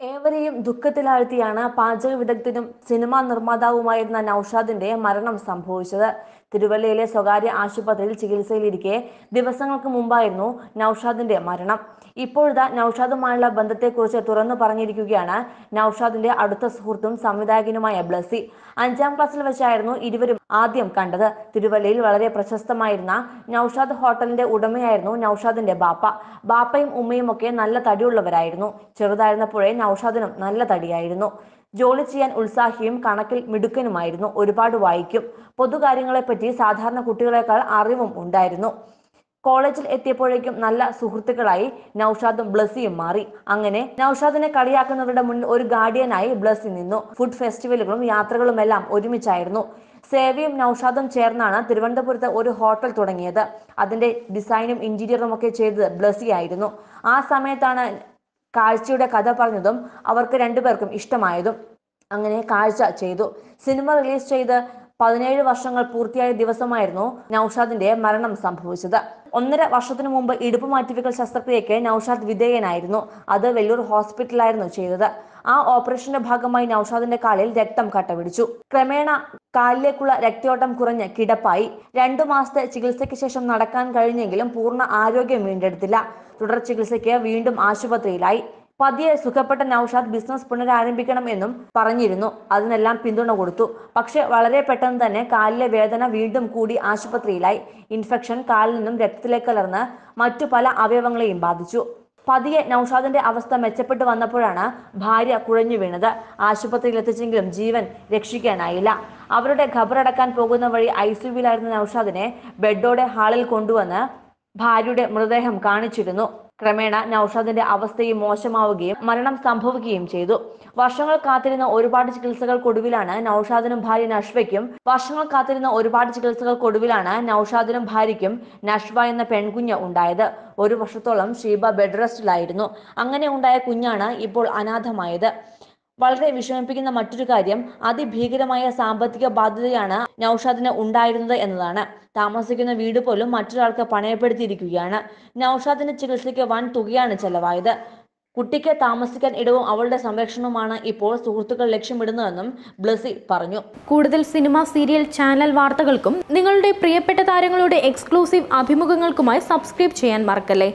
ഏവരെയും ദുഃഖത്തിലാഴ്ത്തിയാണ് പാചക വിദഗ്ധനും സിനിമാ നിർമ്മാതാവുമായിരുന്ന നൌഷാദിന്റെ മരണം സംഭവിച്ചത്. തിരുവല്ലയിലെ സ്വകാര്യ ആശുപത്രിയിൽ ചികിത്സയിലിരിക്കെ ദിവസങ്ങൾക്ക് മുമ്പായിരുന്നു നൌഷാദിന്റെ മരണം. ഇപ്പോഴത്തെ നൌഷാദുമായുള്ള ബന്ധത്തെക്കുറിച്ച് തുറന്നു പറഞ്ഞിരിക്കുകയാണ് നൌഷാദിന്റെ അടുത്ത സുഹൃത്തും സംവിധായകനുമായ ബ്ലസി. അഞ്ചാം ക്ലാസ്സിൽ വെച്ചായിരുന്നു ഇരുവരും ആദ്യം കണ്ടത്. തിരുവല്ലയിൽ വളരെ പ്രശസ്തമായിരുന്ന നൌഷാദ് ഹോട്ടലിന്റെ ഉടമയായിരുന്നു നൌഷാദിന്റെ ബാപ്പ. ബാപ്പയും ഉമ്മയും ഒക്കെ നല്ല തടിയുള്ളവരായിരുന്നു. ചെറുതായിരുന്നപ്പോഴേ നൌഷാദിനും നല്ല തടിയായിരുന്നു. ജോലി ചെയ്യാൻ ഉത്സാഹിയും കണക്കിൽ മിടുക്കനുമായിരുന്നു. ഒരുപാട് വായിക്കും. പൊതുകാര്യങ്ങളെപ്പറ്റി സാധാരണ കുട്ടികളെക്കാൾ അറിവും ഉണ്ടായിരുന്നു. കോളേജിൽ എത്തിയപ്പോഴേക്കും നല്ല സുഹൃത്തുക്കളായി നൌഷാദും ബ്ലസിയും മാറി. അങ്ങനെ നൌഷാദിനെ കളിയാക്കുന്നവരുടെ മുന്നിൽ ഒരു ഗാർഡിയനായി ബ്ലസി നിന്നു. ഫുഡ് ഫെസ്റ്റിവലുകളും യാത്രകളും എല്ലാം ഒരുമിച്ചായിരുന്നു. സേവയും നൌഷാദും ചേർന്നാണ് തിരുവനന്തപുരത്ത് ഒരു ഹോട്ടൽ തുടങ്ങിയത്. അതിന്റെ ഡിസൈനും ഇന്റീരിയറും ഒക്കെ ചെയ്തത് ബ്ലസി ആയിരുന്നു ആ സമയത്താണ് കാഴ്ചയുടെ കഥ പറഞ്ഞതും അവർക്ക് രണ്ടുപേർക്കും ഇഷ്ടമായതും അങ്ങനെ കാഴ്ച ചെയ്തു. സിനിമ റിലീസ് ചെയ്ത് പതിനേഴ് വർഷങ്ങൾ പൂർത്തിയായ ദിവസമായിരുന്നു നൌഷാദിന്റെ മരണം സംഭവിച്ചത്. ഒന്നര വർഷത്തിനു മുമ്പ് ഇടുപ്പ് മാറ്റിവെക്കൽ ശസ്ത്രക്രിയയ്ക്ക് നൌഷാദ് വിധേയനായിരുന്നു. അത് വെല്ലൂർ ഹോസ്പിറ്റലായിരുന്നു ചെയ്തത്. ആ ഓപ്പറേഷന്റെ ഭാഗമായി നൌഷാദിന്റെ കാലിൽ രക്തം കട്ടപിടിച്ചു. ക്രമേണ കാലിലേക്കുള്ള രക്തയോട്ടം കുറഞ്ഞ് കിടപ്പായി. രണ്ടു മാസത്തെ ചികിത്സയ്ക്ക് ശേഷം നടക്കാൻ കഴിഞ്ഞെങ്കിലും പൂർണ ആരോഗ്യം വീണ്ടെടുത്തില്ല. തുടർ ചികിത്സയ്ക്ക് വീണ്ടും ആശുപത്രിയിലായി. പതിയെ സുഖപ്പെട്ട നൌഷാദ് ബിസിനസ് പുനരാരംഭിക്കണം എന്നും പറഞ്ഞിരുന്നു. അതിനെല്ലാം പിന്തുണ കൊടുത്തു. പക്ഷെ വളരെ പെട്ടെന്ന് തന്നെ കാലിലെ വേദന വീണ്ടും കൂടി ആശുപത്രിയിലായി. ഇൻഫെക്ഷൻ കാലിൽ നിന്നും രക്തത്തിലേക്ക് കലർന്ന് മറ്റു പല അവയവങ്ങളെയും ബാധിച്ചു. പതിയെ നൌഷാദിന്റെ അവസ്ഥ മെച്ചപ്പെട്ടു വന്നപ്പോഴാണ് ഭാര്യ കുഴഞ്ഞു വീണത്. ആശുപത്രിയിൽ എത്തിച്ചെങ്കിലും ജീവൻ രക്ഷിക്കാനായില്ല. അവരുടെ ഖബറടക്കാൻ പോകുന്ന വഴി ഐ സിയുവിലായിരുന്ന നൌഷാദിനെ ബെഡോടെ ഹാളിൽ കൊണ്ടുവന്ന് ഭാര്യയുടെ മൃതദേഹം കാണിച്ചിരുന്നു. ക്രമേണ നൌഷാദിന്റെ അവസ്ഥയും മോശമാവുകയും മരണം സംഭവിക്കുകയും ചെയ്തു. വർഷങ്ങൾ കാത്തിരുന്ന ഒരുപാട് ചികിത്സകൾക്കൊടുവിലാണ് നൌഷാദിനും ഭാര്യ നഷ്വയ്ക്കും വർഷങ്ങൾ കാത്തിരുന്ന ഒരുപാട് ചികിത്സകൾക്കൊടുവിലാണ് നൌഷാദിനും ഭാര്യയ്ക്കും നഷ്വ എന്ന പെൺകുഞ്ഞ് ഉണ്ടായത്. ഒരു വർഷത്തോളം ഷീബ ബെഡ് റെസ്റ്റിലായിരുന്നു. അങ്ങനെ ഉണ്ടായ കുഞ്ഞാണ് ഇപ്പോൾ അനാഥമായത്. വളരെ വിഷമിപ്പിക്കുന്ന മറ്റൊരു കാര്യം അതിഭീകരമായ സാമ്പത്തിക ബാധ്യതയാണ് നൌഷാദിന് ഉണ്ടായിരുന്നത് എന്നതാണ്. താമസിക്കുന്ന വീട് പോലും മറ്റൊരാൾക്ക് പണയപ്പെടുത്തിയിരിക്കുകയാണ്. നൌഷാദിന്റെ ചികിത്സയ്ക്ക് വൻ തുകയാണ് ചെലവായത്. കുട്ടിക്ക് താമസിക്കാൻ ഇടവും അവളുടെ സംരക്ഷണവുമാണ് ഇപ്പോൾ സുഹൃത്തുക്കൾ ലക്ഷ്യമിടുന്നതെന്നും ബ്ലസി പറഞ്ഞു. കൂടുതൽ സിനിമ സീരിയൽ ചാനൽ വാർത്തകൾക്കും നിങ്ങളുടെ പ്രിയപ്പെട്ട താരങ്ങളുടെ എക്സ്ക്ലൂസീവ് അഭിമുഖങ്ങൾക്കുമായി സബ്സ്ക്രൈബ് ചെയ്യാൻ മറക്കല്ലേ?